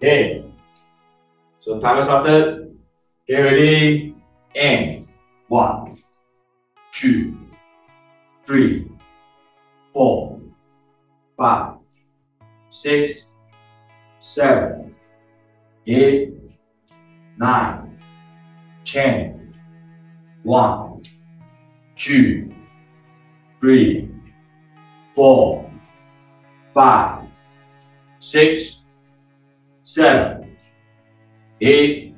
Okay. So timer started. Get ready. And one, two, three, four, five, six, seven, eight, nine, ten. One, two, three, four, five, six, seven, eight,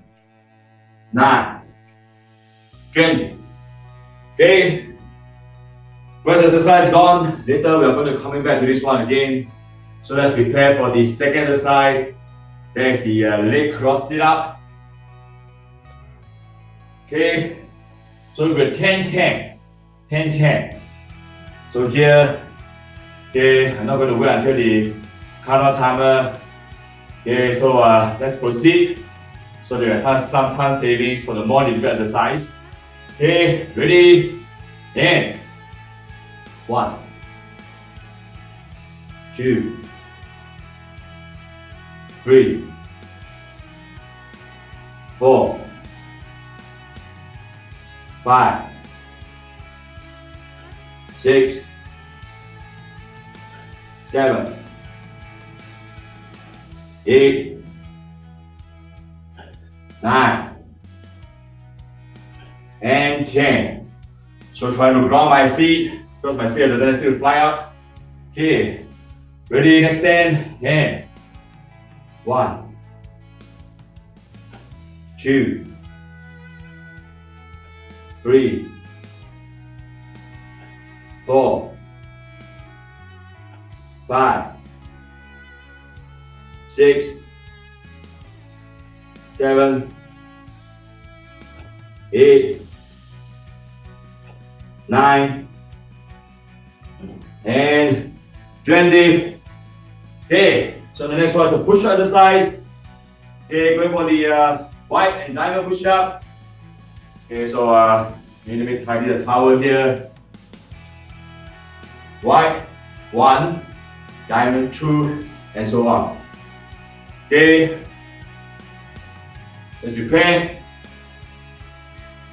nine, twenty. Okay. First exercise gone. Later we are going to coming back to this one again. So let's prepare for the second exercise. That is the uh, leg cross sit up. Okay. So we're 10 10. 10 10. So here, okay, I'm not going to wait until the countdown timer. Okay, so uh, let's proceed. So there are some time savings for the more difficult exercise. Okay, ready? And one, two, three, four, five, six, seven, eight, nine, and 10. So try to ground my feet, because my feet are the tendency to fly up. Okay, ready, next stand, 10. One, two, three, four, five, six, seven, eight, nine, and 20. Okay, so the next one is a push up exercise. Okay, going for the uh, wide and diamond push up. Okay, so uh, need to make tidy the towel here. Wide, one, diamond, two, and so on. Okay, let's prepare.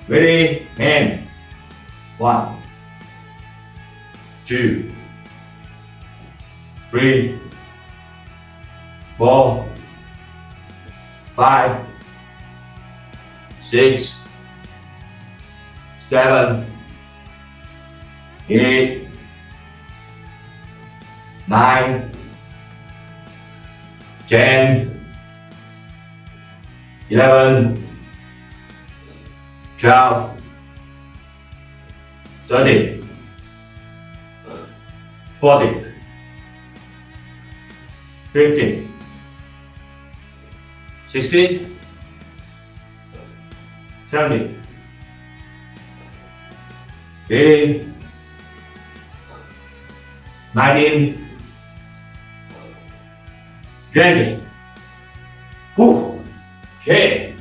Ready, and one, two, three, four, five, six, seven, eight, nine, 10, 11, 12, 13, 40, 15, 16, 17, 18, 19, Grinding. Whew. Okay.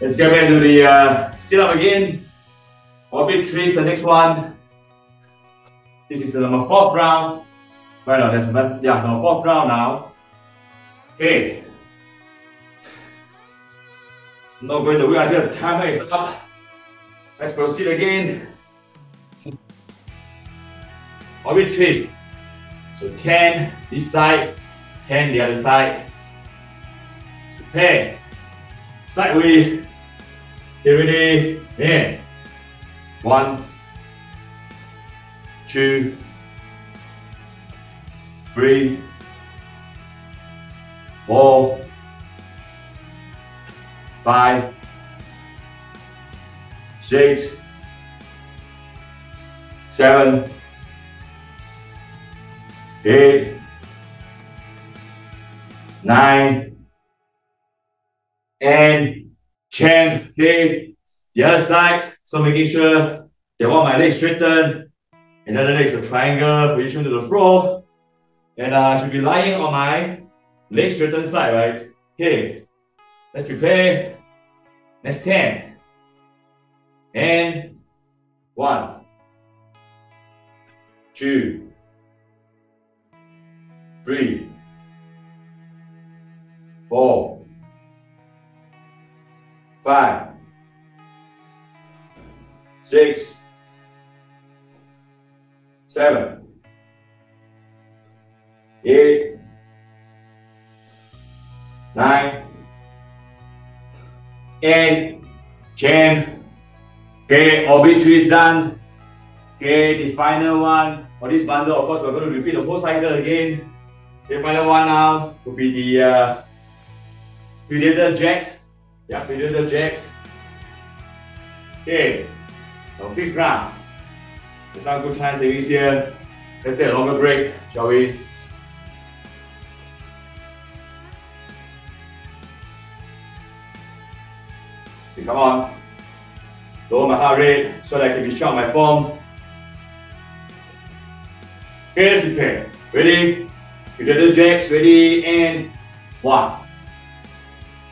Let's go back to the uh, sit up again. Oblique twist, the next one. This is the number fourth round. Well, now, that's not, yeah, no, fourth round now. Okay. Not going to wait until the timer is up. Let's proceed again. Oblique twist. So 10 this side, 10 the other side. Prepare. Sideways. Get ready. In. One, two, three, four, five, six, seven, eight, nine, and 10. Okay, the other side. So making sure they want my legs straightened. And the legs a triangle position to the floor. And uh, I should be lying on my leg straightened side, right? Okay, let's prepare. Next 10. And one, two, three, four, five, six, seven, eight, nine, and ten. Okay, oblique twist is done. Okay, the final one. For this bundle, of course, we're going to repeat the whole cycle again. The final one now will be the uh, predator jacks. Yeah, predator jacks. Okay, our fifth round. There's some good time savings here. Let's take a longer break, shall we? Okay, come on. Lower my heart rate so that I can be sure on my form. Okay, let's prepare. Ready? Predator jacks, ready, and one,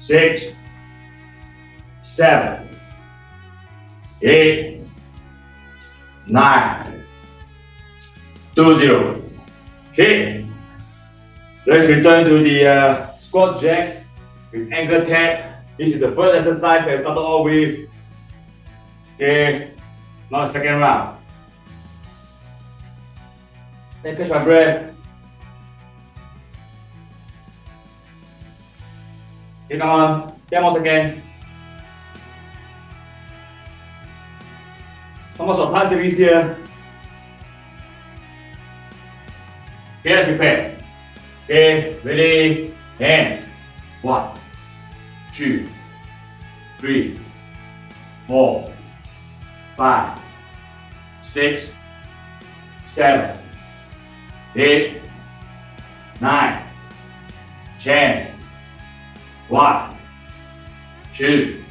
six, seven, eight, nine, two zero. Okay. Let's return to the uh, squat jacks with ankle tap. This is the first exercise we started off with. Okay. Now second round. Then catch my breath. Come on. 10 more seconds. Almost a passive is here. Let's prepare. Okay, ready, and one, two, three, four, five, six, seven, eight, nine, ten, one, two,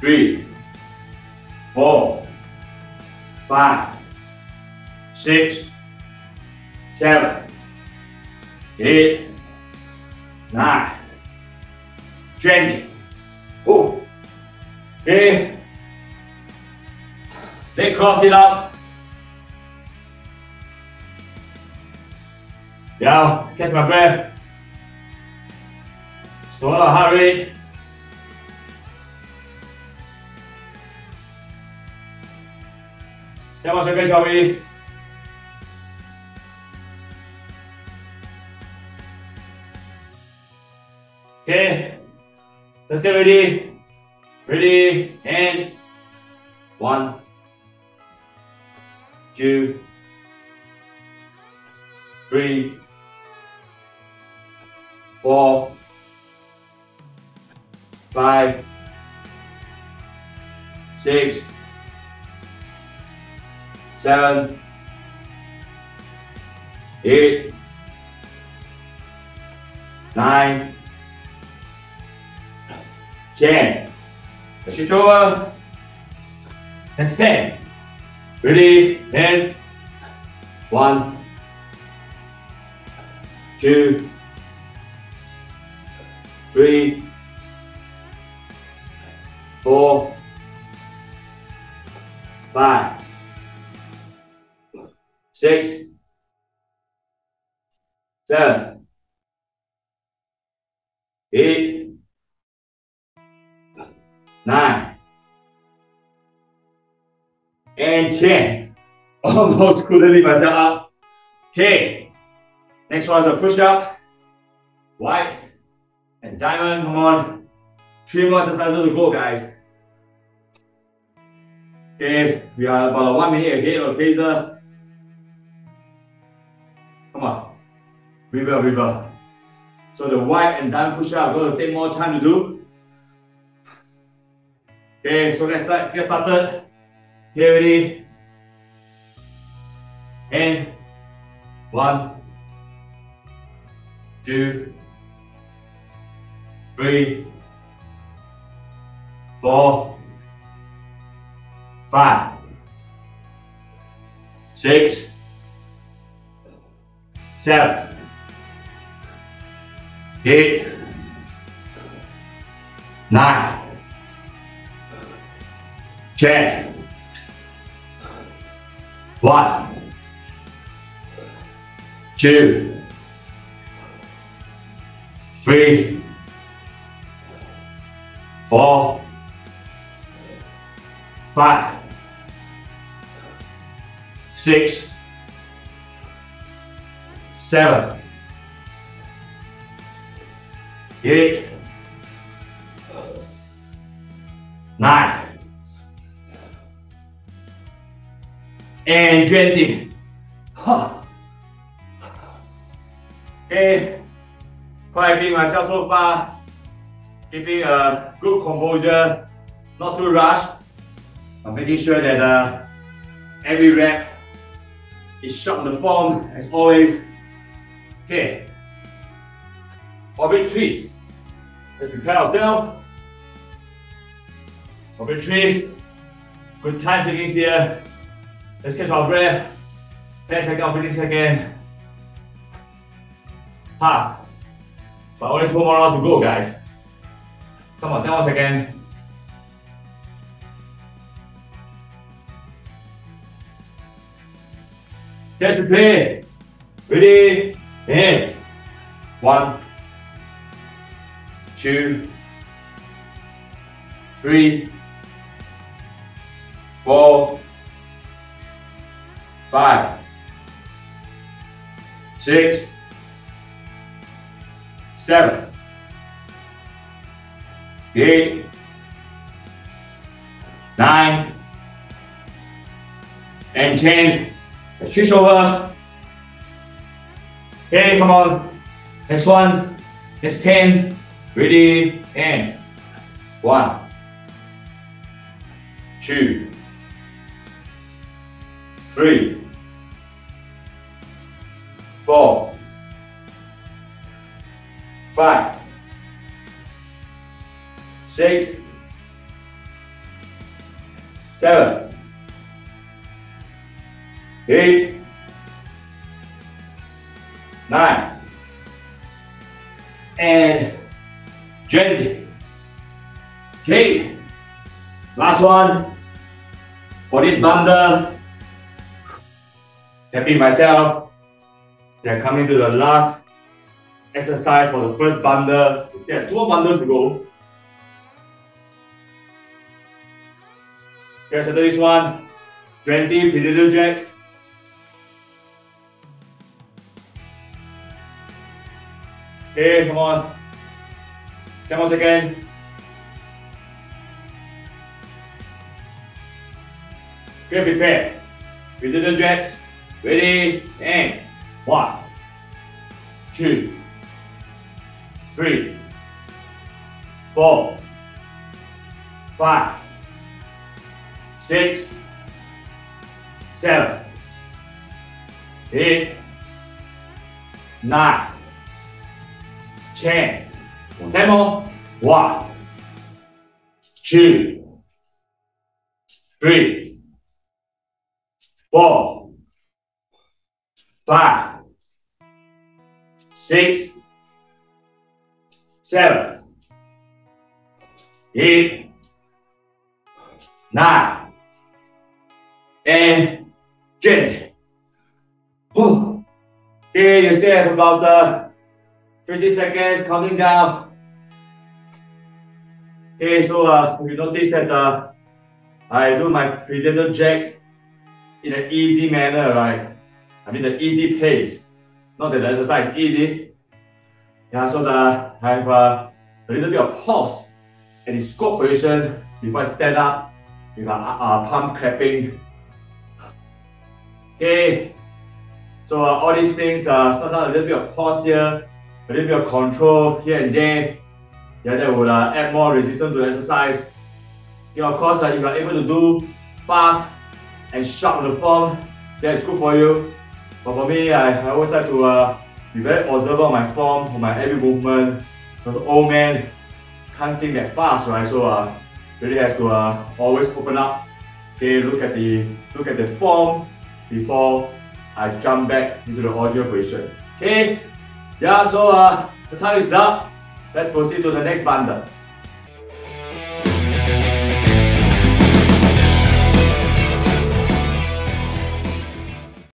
three, four, five, six, seven, eight, nine, twenty. Oh, okay. Then cross it up. Yeah, catch my breath. Slow down heart rate. Ten more seconds, shall we? Okay, let's get ready. Ready, and one, two, three, four, five, six, seven, eight, nine, ten. Let's switch over. Next ten. Ready? And one, two, three, four, five, six, seven, eight, nine, and ten. Almost couldn't leave myself up. Okay. Next one is a push up. Wide and diamond. Come on. Three more exercises to go, guys. Okay, we are about one minute ahead of the pacer. Come on. River, river. So the wide and diamond push up are going to take more time to do. Okay, so let's start, get started. Here ready. And one, two, three, four, five, six, seven, eight, nine, ten, one, two, three, four, five, six, seven, eight, nine, and 20. Huh. Okay, quite being myself so far, keeping a good composure, not too rushed. I'm making sure that uh, every rep is shot in the form as always. Okay, oblique twist. Let's prepare ourselves. Oblique twist. Good time seconds here. Let's catch our breath. 10 seconds, 15 seconds. Ha! But only four more rounds to go, guys. Come on, 10 more seconds. Let's prepare. Ready? And one, two, three, four, five, six, seven, eight, nine, and ten. Switch over. Okay, come on. Next one. Next ten. Ready and one, two, three, four, five, six, seven, eight, nine, and twenty. Okay, last one for this bundle. Happy myself. They're coming to the last exercise for the first bundle. There are two bundles to go. Settle this one. 20 predator jacks. Okay, come on. 10 more seconds. Okay, prepare. the jacks. Ready, and one, two, three, four, five, six, seven, eight, nine, ten. Ten more. One, two, three, four, five, six, seven, eight, nine, and gent. Whew. Okay, you stay at about uh, 50 seconds, counting down. Okay, so uh, you notice that uh, I do my predator jacks in an easy manner, right? I mean the easy pace. Not that the exercise is easy. Yeah, so the, I have uh, a little bit of pause and the squat position before I stand up with a uh, palm clapping. Okay, so uh, all these things, uh, sometimes a little bit of pause here, a little bit of control here and there, yeah, that would uh, add more resistance to the exercise. Yeah, of course, uh, if you are able to do fast and sharp on the form, that's good for you. But for me, I, I always like to uh, be very observant of my form, of my every movement. Because old man can't think that fast, right? So uh, really have to uh, always open up. Okay, look at the look at the form before I jump back into the original position. Okay. Yeah, so uh, the time is up. Let's proceed to the next bundle.